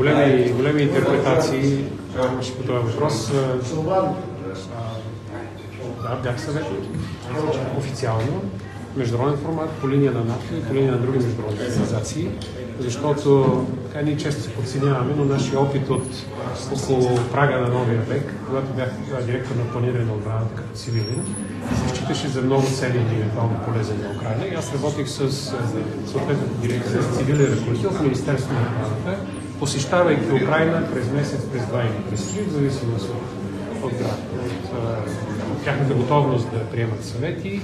Големи, големи интерпретации имаше по този въпрос. Да, бях съветник. Официално, международен формат, по линия на НАТО и по линия на други международни организации, защото така ние често се подценяваме, но нашия опит от около прага на новия век, когато бях директор на планиране на отбраната като цивилен, се считаше за много ценен и евентуално полезен на Украина. И аз работих с съответната дирекция с цивилен ръководител в Министерството на отбраната, посещавайки Украина през месец, през два или през три, в зависимост от, от, от, от тяхната готовност да приемат съвети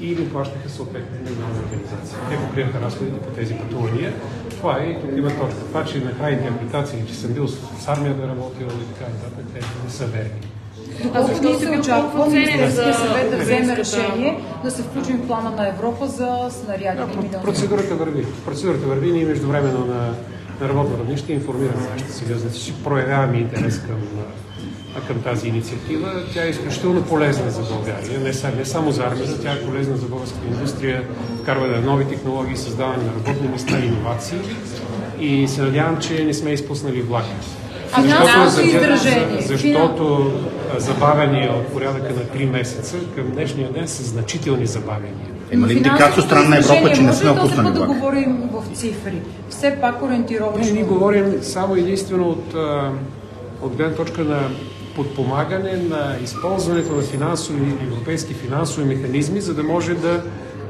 и ни плащаха съответните международни организации. Те покриеха разходите по тези пътувания. Това е, тук има точка. Това, че накрая интерпретации, че съм бил с армията работил и така нататък, те не са верни. Доколко ние се очаква Министерския съвет да вземе решение да се включим в плана на Европа за снаряди да, Процедурата върви. Процедурата върви. Ние междувременно на, работно равнище информираме нашите съюзници, че проявяваме интерес към към тази инициатива. Тя е изключително полезна за България, не, са, не само за армията, тя е полезна за българската индустрия, вкарване на нови технологии, създаване на работни места, иновации и се надявам, че не сме изпуснали влака. Защото, за, защото забавяния от порядъка на 3 месеца към днешния ден са значителни забавяния. Има ли индикация страна на Европа, че не сме опуснали да говорим в цифри. Все пак ориентировачно. Не, ние говорим само единствено от, от гледна точка на подпомагане на използването на финансови, европейски финансови механизми, за да може да,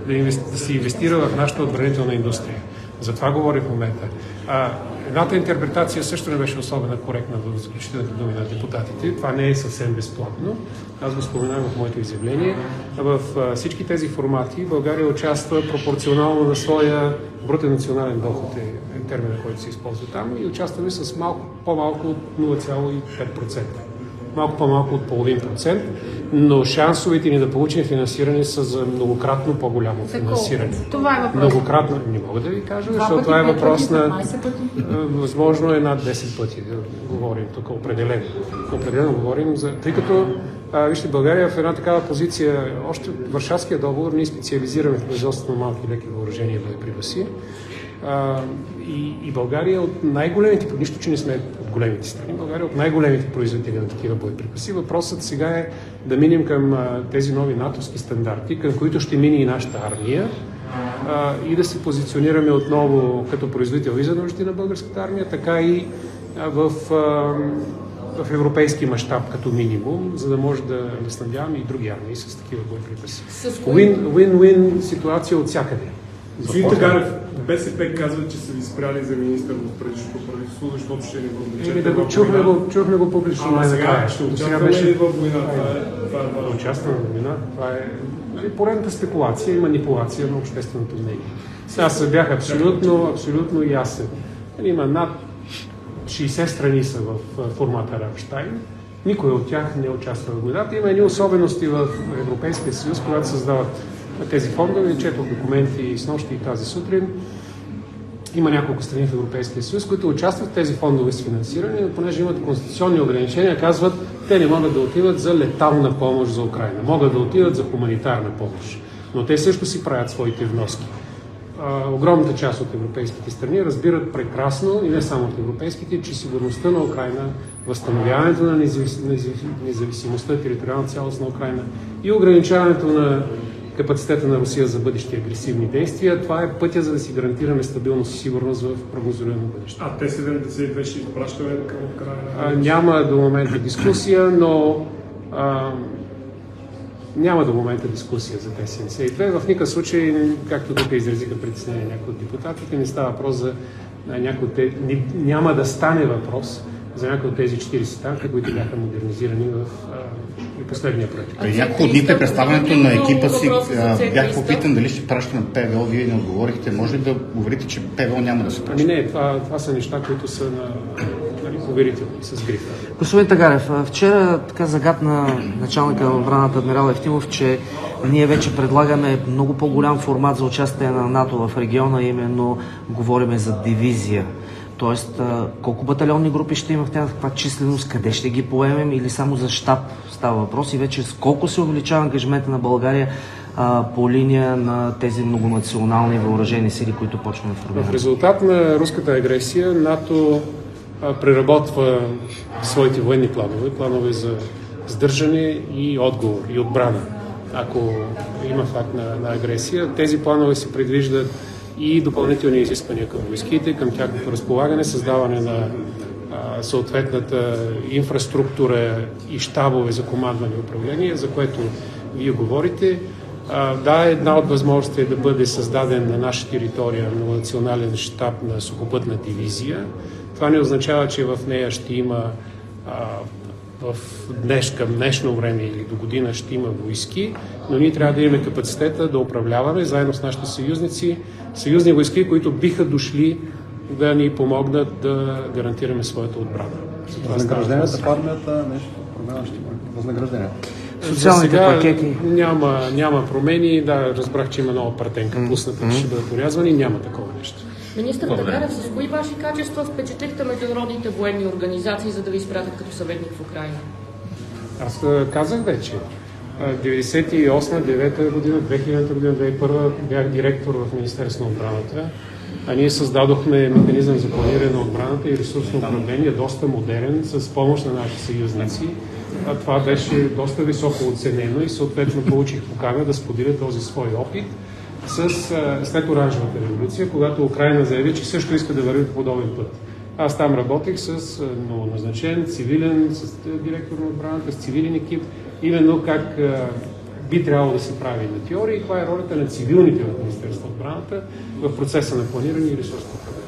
да, инвести, да се инвестира в нашата отбранителна индустрия. За това говори в момента. А, едната интерпретация също не беше особено коректна в заключителните думи на депутатите. Това не е съвсем безплатно. Аз го споменах в моето изявление. В всички тези формати България участва пропорционално на своя брутен национален доход е, е термина, който се използва там и участваме с малко, по-малко от 0,5% малко по-малко от половин процент, но шансовете ни да получим финансиране са за многократно по-голямо финансиране. Това е въпрос. Многократно, не мога да ви кажа, защото това е въпрос на... Възможно е над 10 пъти да говорим тук, определено. Определено говорим за... Тъй като, а, вижте, България е в една такава позиция, още в Варшавския договор ние специализираме в производството на малки леки въоръжения и боеприпаси. И, и България е от най-големите, нищо, че не сме от големите страни, България е от най-големите производители на такива боеприпаси. Въпросът сега е да минем към а, тези нови натовски стандарти, към които ще мине и нашата армия а, и да се позиционираме отново като производител и за нуждите на българската армия, така и а, в, в европейски мащаб като минимум, за да може да, да снабдяваме и други армии с такива боеприпаси. Win-win ситуация от всякъде. Господин Тагарев, БСП казва, че са ви спряли за министър в предишното правителство, защото ще ни въвлечете Еми да го чухме, го, чухме го публично Ама сега ще участваме беше... ли в война? Това е, това е Участваме в война. Това е нали, поредната спекулация и манипулация на общественото мнение. Сега аз бях абсолютно, абсолютно ясен. Нали, има над 60 страни са в формата Рамштайн. Никой от тях не участва в войната. Има едни особености в Европейския съюз, когато създават тези фондове. Четох документи с нощи и тази сутрин. Има няколко страни в Европейския съюз, които участват в тези фондове с финансиране, но понеже имат конституционни ограничения, казват, те не могат да отиват за летална помощ за Украина. Могат да отиват за хуманитарна помощ. Но те също си правят своите вноски. А, огромната част от европейските страни разбират прекрасно, и не само от европейските, че сигурността на Украина, възстановяването на независимостта, териториална цялост на Украина и ограничаването на капацитета на Русия за бъдещи агресивни действия. Това е пътя за да си гарантираме стабилност и сигурност в прогнозируемо бъдеще. А те 72 ще изпращаме към Украина? Няма до момента дискусия, но а, няма до момента дискусия за Т-72. В никакъв случай, както тук изразиха притеснение някои от депутатите, не става въпрос за някои от те... Няма да стане въпрос за някои от тези 40 танка, които бяха модернизирани в а, последния проект. Преди няколко дни при представянето на екипа си бях попитан дали ще праща на ПВО, вие не отговорихте. Може ли да говорите, че ПВО няма да се праща? Ами не, това, това са неща, които са на нали, поверителни, с гриф. Господин Тагарев, вчера така загадна началника на отбраната адмирал Евтимов, че ние вече предлагаме много по-голям формат за участие на НАТО в региона, именно говориме за дивизия. Тоест, колко батальонни групи ще има в тях, каква численост, къде ще ги поемем или само за щаб става въпрос и вече с колко се увеличава ангажимента на България а, по линия на тези многонационални въоръжени сили, които почваме да формираме? В резултат на руската агресия НАТО преработва своите военни планове, планове за сдържане и отговор и отбрана. Ако има факт на, на агресия, тези планове се предвиждат и допълнителни изисквания към войските, към тяхното разполагане, създаване на съответната инфраструктура и щабове за командване и управление, за което вие говорите. Да, една от възможностите е да бъде създаден на наша територия национален щаб на сухопътна дивизия. Това не означава, че в нея ще има в днес, към днешно време или до година ще има войски, но ние трябва да имаме капацитета да управляваме заедно с нашите съюзници, съюзни войски, които биха дошли да ни помогнат да гарантираме своята отбрана. Възнагражденията в армията, нещо, промяна ще има. Възнагражденията. Социалните сега пакети. Няма, няма промени. Да, разбрах, че има нова партенка, пусната, че ще бъдат урязвани. Няма такова нещо. Министър Тагарев, с кои ваши качества впечатлихте международните военни организации, за да ви изпратят като съветник в Украина? Аз а, казах вече. А, 98-9 година, 2000 година, 2001 бях директор в Министерство на отбраната. А ние създадохме механизъм за планиране на отбраната и ресурсно управление, доста модерен, с помощ на наши съюзници. А това беше доста високо оценено и съответно получих покана да споделя този свой опит с, а, след Оранжевата революция, когато Украина заяви, че също иска да върви по подобен път. Аз там работих с новоназначен, цивилен, с директор на отбраната, с цивилен екип, именно как а, би трябвало да се прави на теория и каква е ролята на цивилните в Министерство на отбраната в процеса на планиране и ресурсно управление.